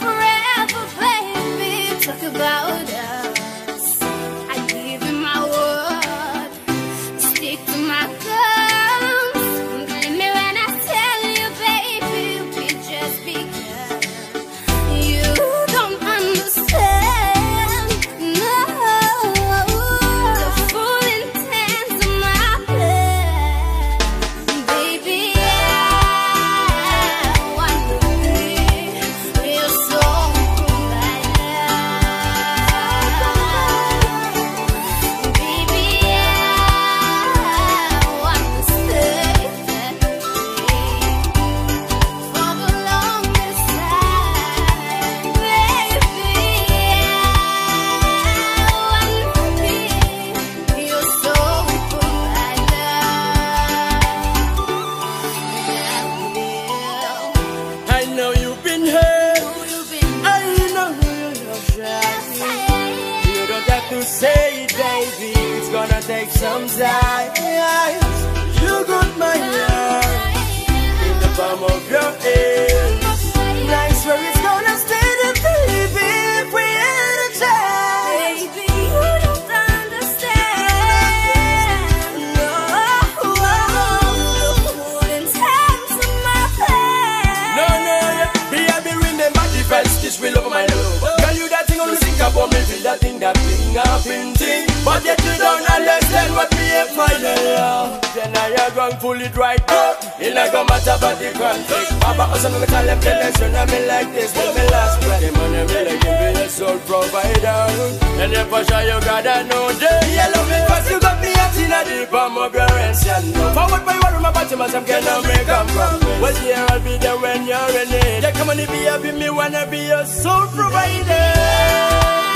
forever, baby. Talk about us. Say it, baby. It's gonna take some time. About me, feel that thing, that thing, thing. But yet you don't understand what me ain't love. Then I am going full it right up. It not gonna matter about the conflict. Papa, us another call them television, I me like this, when me last breath. The money me like him be a soul provider. And if I show you God, I know day. Yeah, love me, cause you got me acting at the palm of your you know. Forward by my bottom, as I'm gonna make a promise. Well, here I'll be there when you're in it. Yeah, come on, if you happy, me wanna be your soul provider.